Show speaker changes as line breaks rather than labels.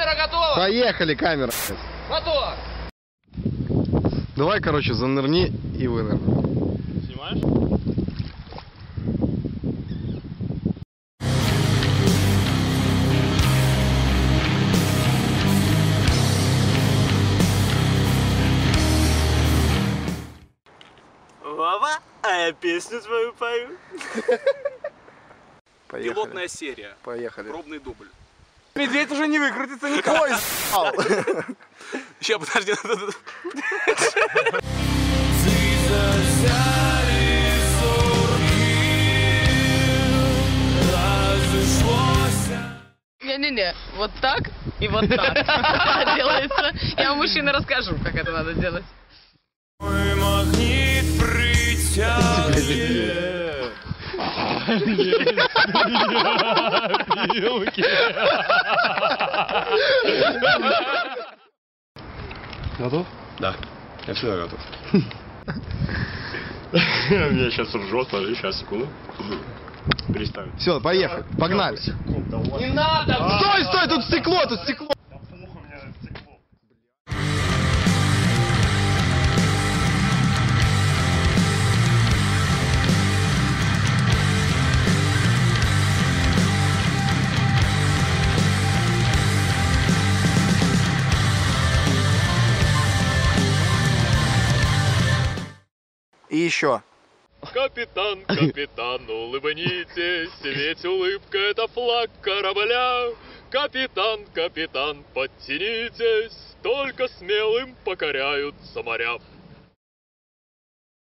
Камера готова?
Поехали, камера.
Мотор!
Давай, короче, занырни и вынырни.
Снимаешь?
Вова, а я песню твою пою.
Поехали.
Пилотная серия.
Поехали.
Пробный дубль.
Медведь уже не выкрутится никак. Ой.
Сейчас, подожди.
Не-не-не, вот так и вот так делается. Я вам мужчина расскажу, как это надо делать.
Готов?
Да. Я всегда готов. Меня сейчас ржет, подожди, сейчас, секунду. Переставим.
Все, поехали. Погнали.
Не надо!
Стой, стой, тут стекло, тут стекло. И еще.
Капитан, капитан, улыбнитесь, ведь улыбка это флаг корабля. Капитан, капитан, подтянитесь, только смелым покоряются моря.